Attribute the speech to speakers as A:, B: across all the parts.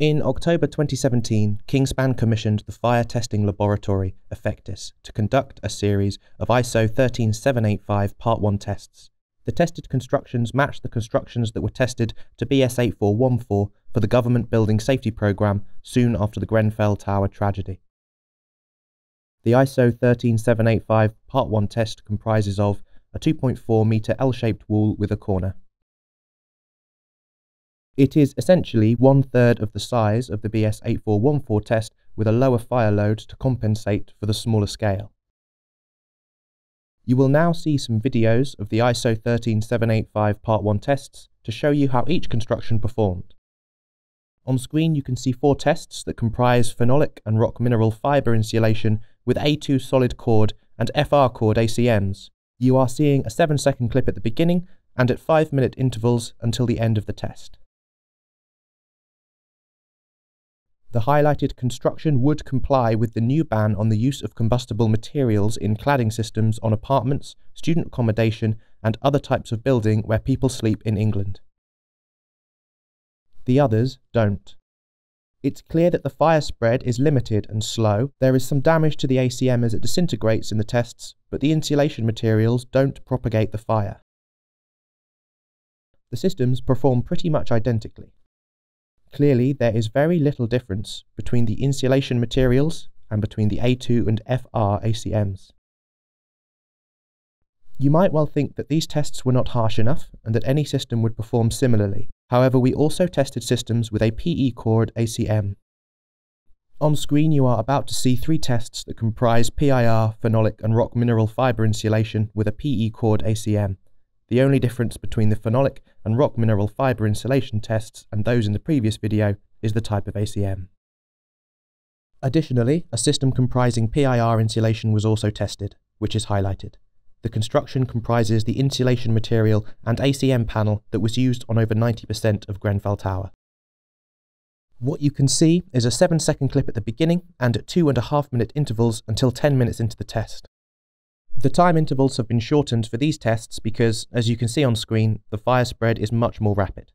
A: In October 2017, Kingspan commissioned the fire testing laboratory Efectis to conduct a series of ISO 13785 Part 1 tests. The tested constructions matched the constructions that were tested to BS 8414 for the Government Building Safety Programme soon after the Grenfell Tower tragedy. The ISO 13785 Part 1 test comprises of a 2.4 metre L-shaped wall with a corner. It is essentially one third of the size of the BS 8414 test with a lower fire load to compensate for the smaller scale. You will now see some videos of the ISO 13785 Part 1 tests to show you how each construction performed. On screen you can see four tests that comprise phenolic and rock mineral fibre insulation with A2 solid cored and FR cored ACMs. You are seeing a 7 second clip at the beginning and at 5 minute intervals until the end of the test. The highlighted construction would comply with the new ban on the use of combustible materials in cladding systems on apartments, student accommodation, and other types of building where people sleep in England. The others don't. It's clear that the fire spread is limited and slow. There is some damage to the ACM as it disintegrates in the tests, but the insulation materials don't propagate the fire. The systems perform pretty much identically. Clearly, there is very little difference between the insulation materials and between the A2 and FR ACMs. You might well think that these tests were not harsh enough and that any system would perform similarly. However, we also tested systems with a PE cored ACM. On screen you are about to see three tests that comprise PIR, phenolic and rock mineral fibre insulation with a PE cored ACM. The only difference between the phenolic and rock mineral fibre insulation tests and those in the previous video is the type of ACM. Additionally, a system comprising PIR insulation was also tested, which is highlighted. The construction comprises the insulation material and ACM panel that was used on over 90% of Grenfell Tower. What you can see is a 7 second clip at the beginning and at 2.5 minute intervals until 10 minutes into the test. The time intervals have been shortened for these tests because, as you can see on screen, the fire spread is much more rapid.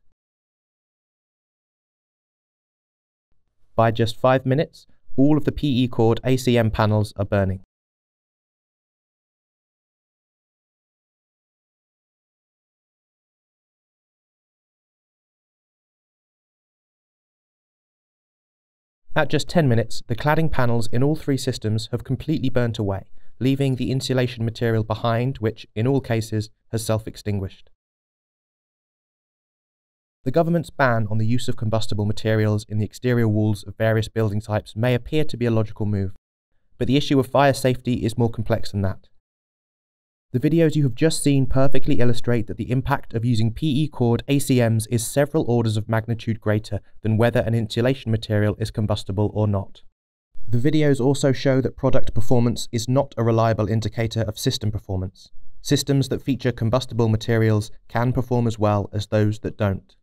A: By just 5 minutes, all of the PE cored ACM panels are burning. At just 10 minutes, the cladding panels in all three systems have completely burnt away, leaving the insulation material behind, which, in all cases, has self-extinguished. The government's ban on the use of combustible materials in the exterior walls of various building types may appear to be a logical move, but the issue of fire safety is more complex than that. The videos you have just seen perfectly illustrate that the impact of using PE cored ACMs is several orders of magnitude greater than whether an insulation material is combustible or not. The videos also show that product performance is not a reliable indicator of system performance. Systems that feature combustible materials can perform as well as those that don't.